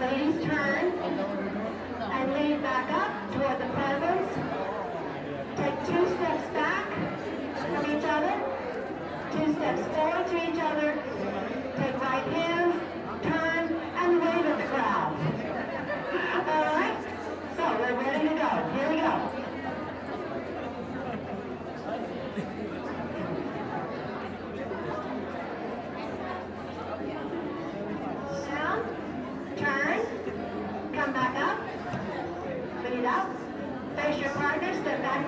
Ladies turn and lead back up toward the presents. Take two steps back from each other. Two steps forward to each other. Take right hands, turn, and wave at the crowd. All right? So we're ready to go. Here we go. Down, turn, come back up, lead up, face your partner, back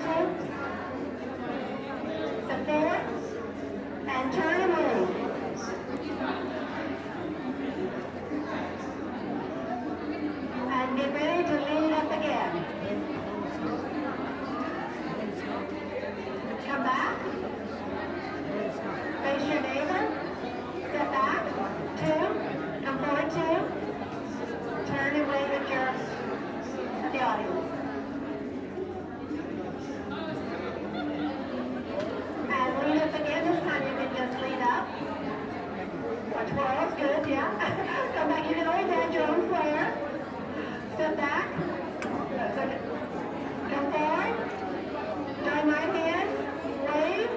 and turn move. And get ready to lead up again. Come back, face your neighbor, step back, two, come forward two, turn and wave at your, at the audience. And lead up again, this time you can just lead up. Or twirls, good, yeah. Come back, you can always add your own flair. Step back. That's okay. Come forward. Join right hand, wave.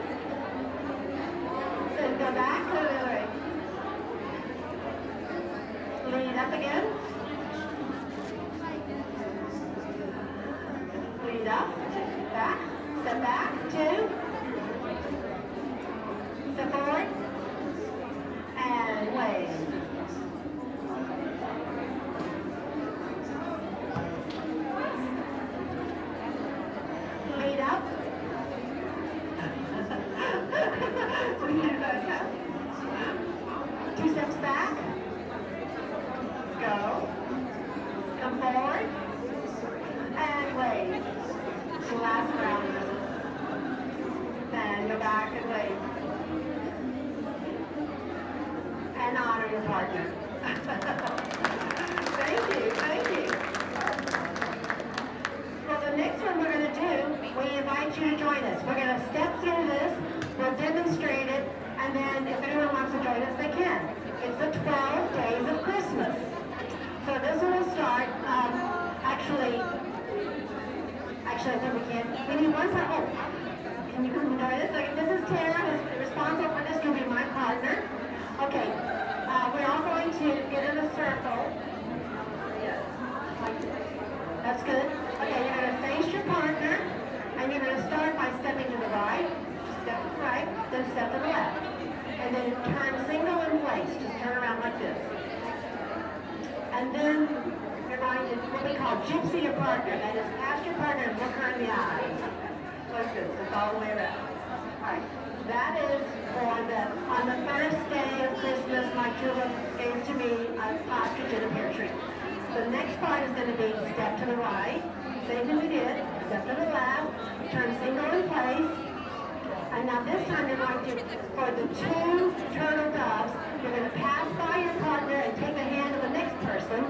Then go back. Lead up again. Lead up, back, step back, two. Step forward. And wave. Lead up. Lead back up. Two steps back. Go. Come forward. And wave. Last round. Then go back and wave. And honor your partner. thank you, thank you. Well, the next one we're going to do, we invite you to join us. We're going to step through this, we'll demonstrate it, and then if anyone wants to join us, they can. It's the 12 days of Christmas. So this one will start, um, actually, actually I think we can. We need one per, oh, can you come join us? Okay, this is Tara, who's responsible for this, will be my partner. Okay, uh, we're all going to get in a circle. Yes. That's good. Okay, you're going to face your partner, and you're going to start by stepping to the right, step to the right, then step to the left. And then turn single in place. Just turn around like this. And then going what we call gypsy your partner. That is, pass your partner and look her in the eye. This. It's all the way around. All right. That is for the, on the first day of Christmas, my tulip gave to me a partridge in a pear tree. The next part is going to be step to the right, same as we did, step to the left, turn single in place, and now this time you're going to, for the two turtle doves, you're going to pass by your partner and take the hand of the next person,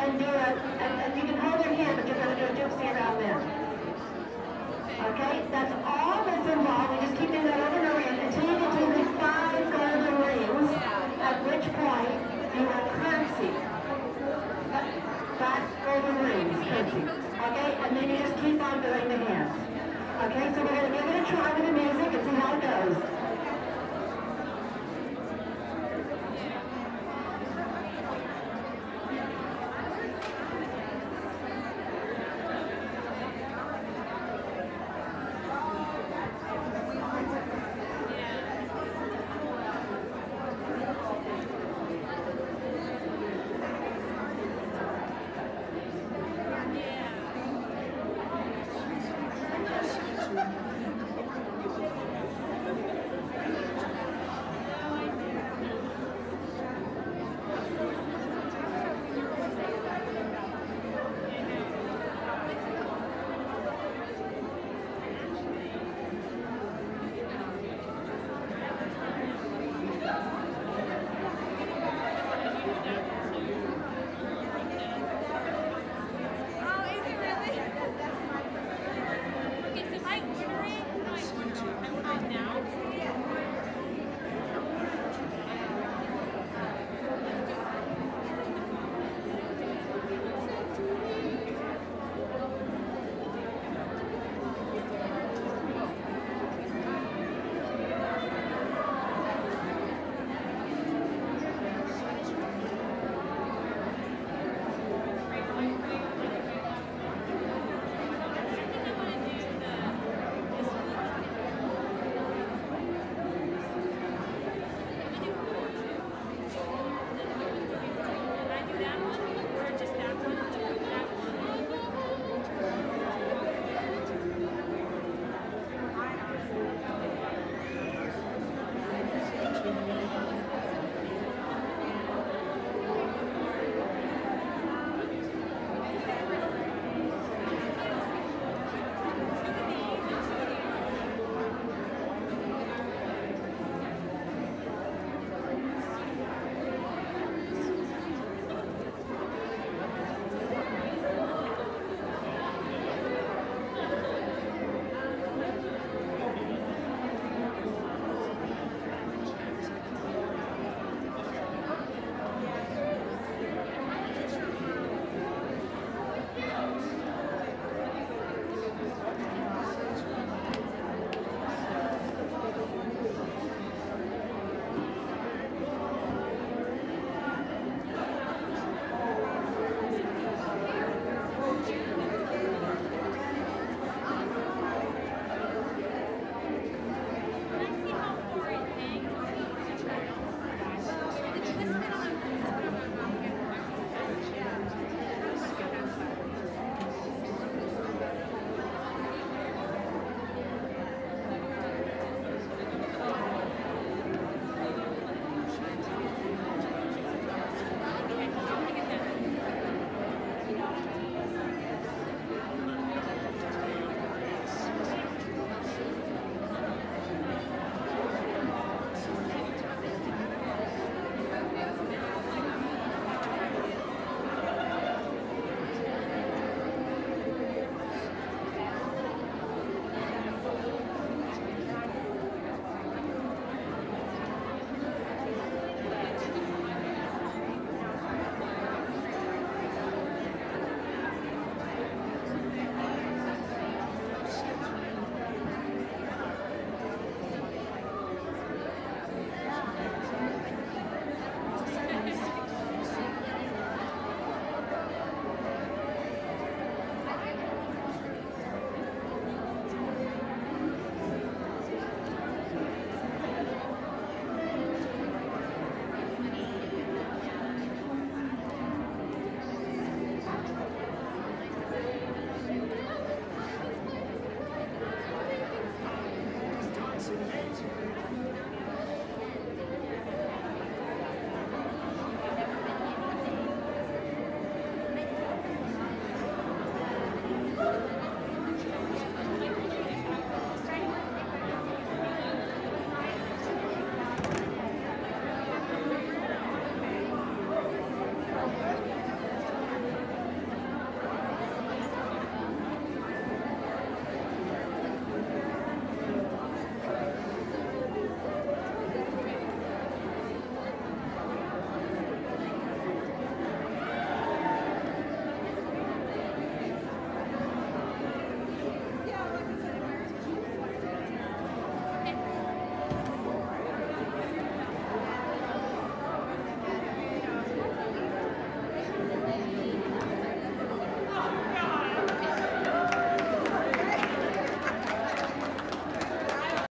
and do a, and, and you can hold their hand, but you're going to do a gypsy around them. Okay, that's all that's involved. We just keep doing that over and over again until you get to the five golden rings, at which point you will curtsy. Five golden rings, curtsy. Okay, and Okay, so we're going to give it a try with the music and see how it goes.